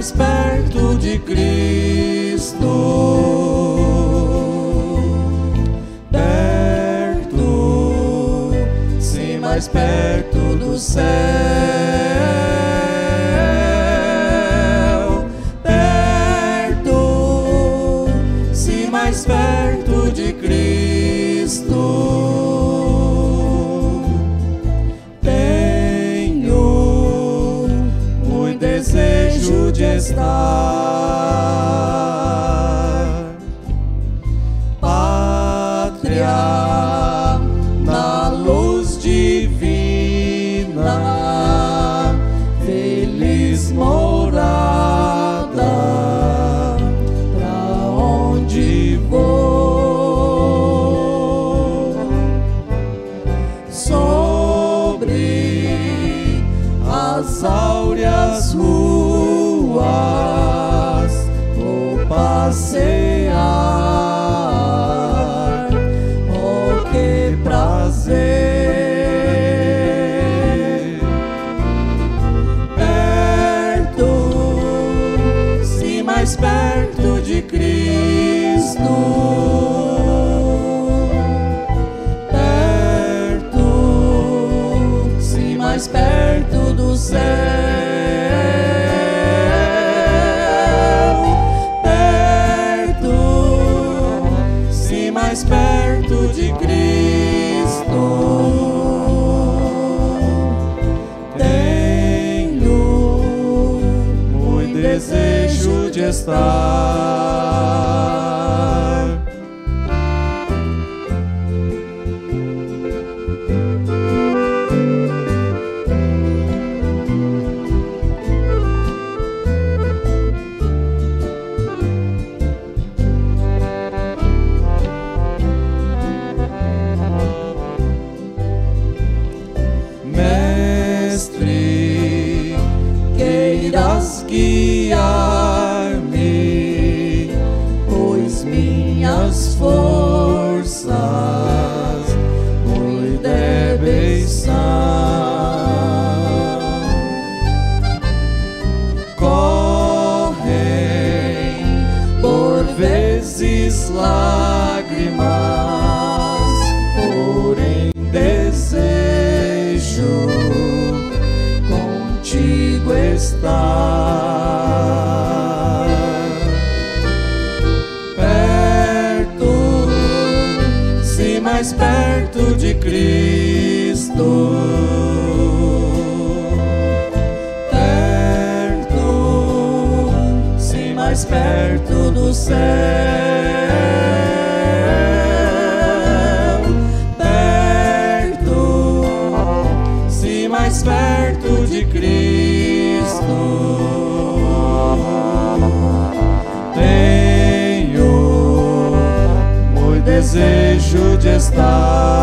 mais perto de Cristo. Perto, se mais perto do céu. Perto, se mais perto de Cristo. Tenho muito desejo de estar. Pátria sobre as áureas ruas vou passear. Estar. Mestre, queiras guiar-me, vezes lágrimas, porém desejo contigo estar. Perto, se mais perto de Cristo. Mais perto do céu. Perto, se mais perto de Cristo. Tenho muito desejo de estar.